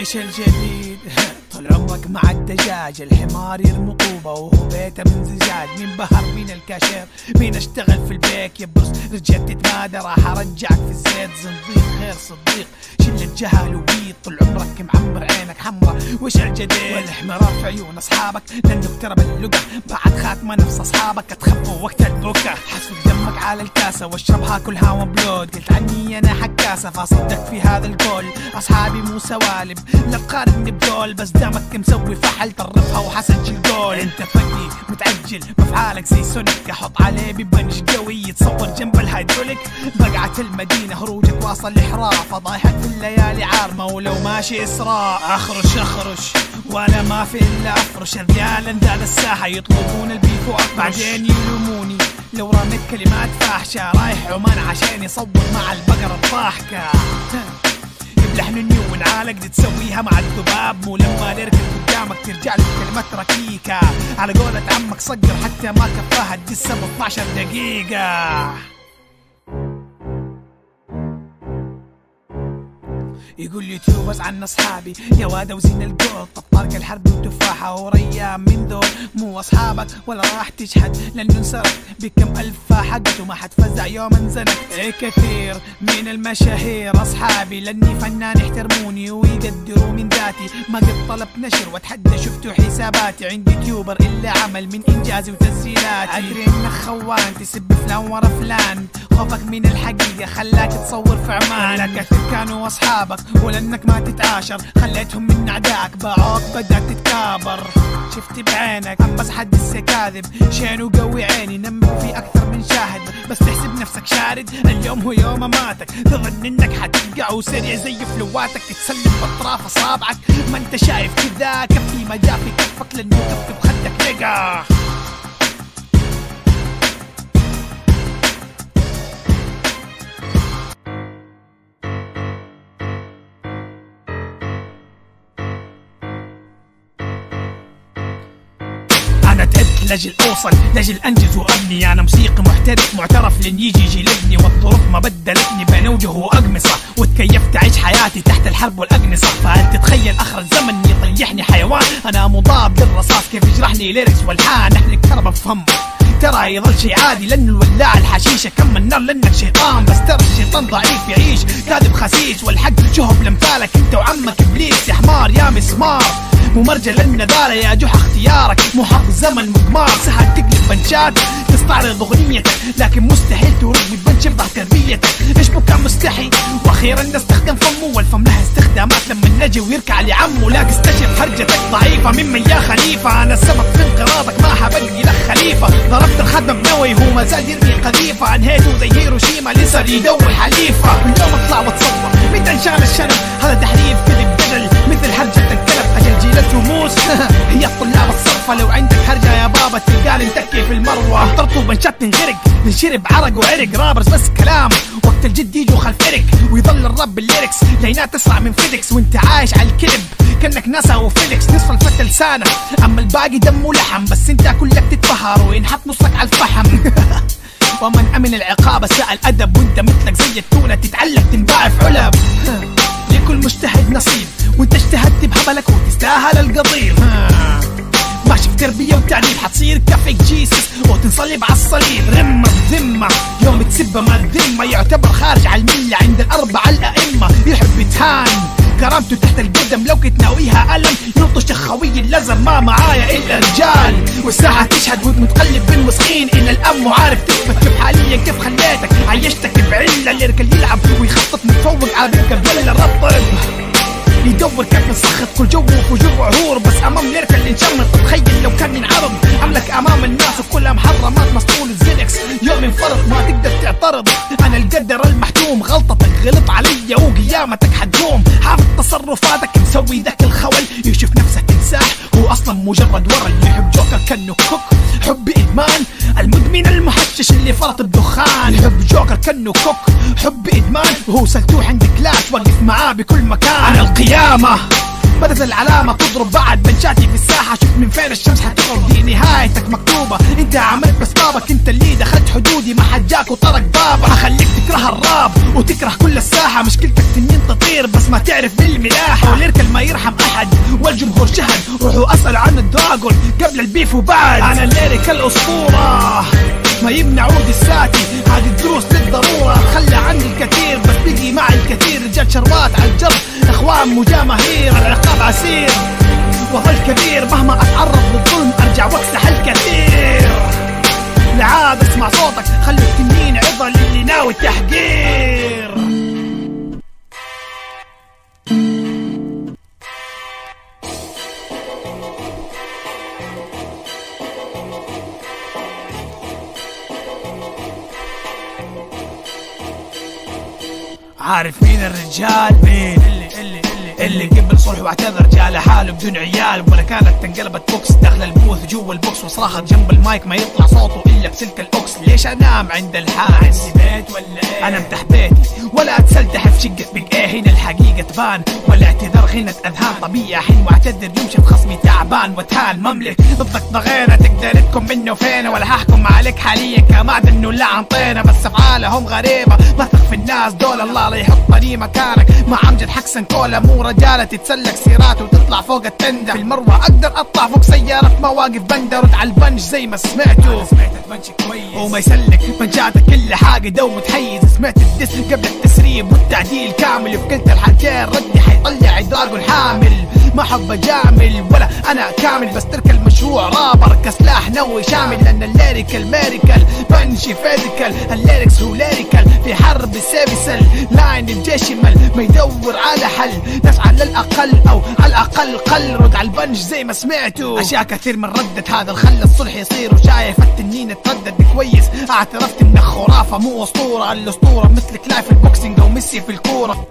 إيش الجديد. طول عمرك مع الدجاج الحمار يرمي طوبة وهو بيته من زجاج مين بهر مين الكاشير مين أشتغل في البيك. يبص رجعت تتمادى راح أرجعك في الزيت. زنزيق غير صديق. شلة جهل وبيض. طول عمرك معمر عينك حمرا وش الجديد؟ والإحمرار في عيون أصحابك. لأنه اقترب اللقا بعد خاتمة نفس أصحابك. اتخبوا وقت البكا حسب دمك على الكاسة وأشربها كلها وبلود قلت عني أنا حكاسة فصدقت في هذا القول أصحابي مو سوالب لا تقارني بدول بس دامك مسوي فحل طرفها وحسجل جول. أنت فقي متعجل بفعالك زي سونيك. أحط عليه ببنش قوي يتصور جنب الهيدروليك. بقعة المدينة هروجك واصل لحراف فضايحك في الليالي عارمة ولو ماشي إسراء. أخرش أخرش وأنا ما في إلا أفرش. الرجال اندال الساحة يطلبون البيف واقرش بعدين يلوموني. لو رميت كلمات فاحشة رايح عمان عشان يصور مع البقرة الضاحكة. يبلح مني ونعالق دي تسويها مع الذباب. مو لما نركب قدامك ترجع لك كلمات ركيكة. على قولة عمك صقر حتى ما كفاها تجسها ب 12 دقيقة. يقول يوتيوبرز عن أصحابي. يا واد وزين الجول طب طارق الحرب وتفاحه وريان من ذول مو أصحابك ولا راح تشحد لأنه انسرق بكم ألف حقت وما حتفزع يوم انزنقت إيه كثير من المشاهير أصحابي لأني فنان يحترموني ويقدروا من ذاتي. ما قد طلبت نشر واتحدى شفتوا حساباتي. عندي يوتيوبر إلا عمل من إنجازي وتسجيلاتي. أدري انك خوان تسب فلان ورا فلان. خوفك من الحقيقة. خلاك تصور في عمان لا كثير كانوا أصحابك. ولأنك ما تتعاشر. خليتهم من أعدائك. باعوك بدأت تتكابر. شفت بعينك. بس حد لسه كاذب. شين وقوي عيني. نمك في أكثر من شاهد. بس تحسب نفسك شارد. اليوم هو يوم ماتك تظن إنك حتبقع وسريع زي فلواتك. تتسلم باطراف أصابعك. ما أنت شايف كذا كفي ما جاء في كفك لأنه كف بخدك لقى. لاجل اوصل لاجل انجز وابني أنا موسيقي محترف معترف لين يجي يجلدني والظروف ما بدلتني بين اوجه وأقمصه. وتكيفت أعيش حياتي تحت الحرب والاقنصه فهل تتخيل آخر الزمن يطيحني حيوان؟ أنا مضاد للرصاص. كيف يجرح لي lyrics والحان؟ احرق ترى بفهم ترى يظل شي عادي لأن الولاع الحشيشه كم النار لأنك شيطان بس ترى الشيطان ضعيف يعيش. كاذب خسيس والحق شهب لمثالك. أنت وعمك إبليس يا حمار يا مسمار. مو مرجع يا جحا اختيارك. مو حق زمن مقمار سهل تقلب بنشات. تستعرض أغنيتك لكن مستحيل تورد بنش يفضح تربيتك. إيش بكى مستحي؟ وأخيرا نستخدم فمه والفم له استخدامات. لما نجي ويركع لعمه لا تستشف هرجتك ضعيفة. ممن يا خليفة أنا السبب في انقراضك ما حبقي لك خليفة. ضربت الخدم بنوي هو ما زال يرمي قذيفة. انهيته زي هيروشيما لسه يدور حليفة. اليوم اطلع وتصور متى انشان الشنب هذا تحريف كذب. جيلة رموز هي الطلاب الصرفة لو عندك هرجة يا بابا تلقاني متكي في المروة. طرت وبنشات ننغرق ننشرب عرق وعرق. رابرز بس كلام وقت الجد يجوا خلف إرك ويظل الرب بالليركس لينات تسرع من فيدكس وانت عايش على الكذب كأنك ناسا وفيليكس نصف الفتى لسانك أما الباقي دم ولحم. بس انت كلك تتبهر وينحط نصك على الفحم؟ ومن أمن العقاب سأل ادب وانت مثلك زي التونة تتعلق تنباع في علب. لكل مجتهد نصيب. وانت اجتهدت بهبلك وتستاهل القضيب. ماشي في تربية وتعليم حتصير كافيك جيسس وتنصلب على الصليب. رمة بذمة يوم تسب ما الذمة. يعتبر خارج على الملة عند الأربعة الأئمة. يحب يتهان كرامته تحت القدم. لو كنت ناويها ألم يلطش خوي اللزم ما معايا إلا رجال والساعة تشهد وانت متقلب بالمسخين إلى الأم وعارف تثبت حاليا كيف خليتك؟ عيشتك بعلة الليركل يلعب ويخطط متفوق بنكر ولا رطب يدور كيف نسخط كل جو وفجور وعهور بس أمام Lyrical اللي انشمت. تخيل لو كان ينعرض عملك أمام الناس وكلها محرمات مسطول ال Xanax. يوم انفرط ما تقدر تعترض. أنا القدر المحتوم غلطتك غلط علي وقيامتك حتقوم. حافظ تصرفاتك مسوي ذاك الخول يشوف نفسك انساح هو أصلا مجرد اللي يحب جوكر كأنه كوك. حب إدمان المدمن المحشش اللي فرط الدخان. يحب جوكر كأنه كوك حب إدمان. وهو سلتوح عند كلاش وقف معاه بكل مكان. أنا القيامة بدت العلامة تضرب بعد بنشاتي في الساحة. شوف من فين الشمس حتغرب دي نهايتك مكتوبة. انت عملت بسبابك انت اللي دخلت حدودي. ما حد جاك وطرق بابك. حخليك تكره الراب وتكره كل الساحة. مشكلتك تنين تطير بس ما تعرف بالملاحة واليركل ما يرحم أحد والجمهور شهد. روحوا أسألوا عن الدراجون قبل البيف وبعد. أنا الليريك الاسطورة ما يمنع عودي الساتي. هذه الدروس للضرورة. تخلى عني الكثير بس بقي معي الكثير. رجال شربات على الجرب إخوان مجامهير العقاب عسير. وظل كبير مهما اتعرض للظلم أرجع واكسح الكثير. لعاد اسمع صوتك. خلي التنين عظة للي ناوي التحقير. عارف مين الرجال مين؟ اللي اللي اللي قبل صلح واعتذر جاء لحاله بدون عيال. ولا كانت انقلبت بوكس داخل البوث جوا البوكس وصراخت جنب المايك ما يطلع صوته إلا بسلك الأوكس. ليش انام عند الحارس؟ بيت ولا إيه؟ أنا امتح بيتي ولا أتسلتح في شقة بق إيه هنا الحقيقة تبان. ولا اعتذار غنة أذهان طبيعي حين واعتذر يمشي في خصمي تعبان. وتهان مملك ضدك ضغينة تقدر تكون منه فين ولا هحكم عليك حاليا. كمعدن ولا عن طينة بس افعالهم غريبة. ما في الناس دول الله لا يحطني مكانك. مع امجد حكسن كولا مو رجالة تتسلك سيرات وتطلع فوق التندة في المروة أقدر أطلع فوق سيارة مواقف بندر على البنش زي ما سمعتوا. سمعت البنش كويس. وما يسلك بنشاتك كل حاجة دو متحيز. سمعت الدس قبل التسريب والتعديل كامل. في كلتا الحالتين ردي حيطلع دراجون حامل ما حب اجامل ولا أنا كامل. بس ترك المشروع رابر كسلاح نووي شامل لأن الليريكال ميريكال بنشي فيزيكال. الليركس هو ليريكال في حرب السيفيسل لاين الجيش يمل ما يدور على حل. نسعى للاقل أو على الأقل قل. رد على البنش زي ما سمعتوا. أشياء كثير من ردت. هذا الخل الصلح يصير. وشايف التنين تردد كويس. اعترفت انك خرافة مو أسطورة. الأسطورة مثل كلاي في ال boxing أو ميسي في الكورة.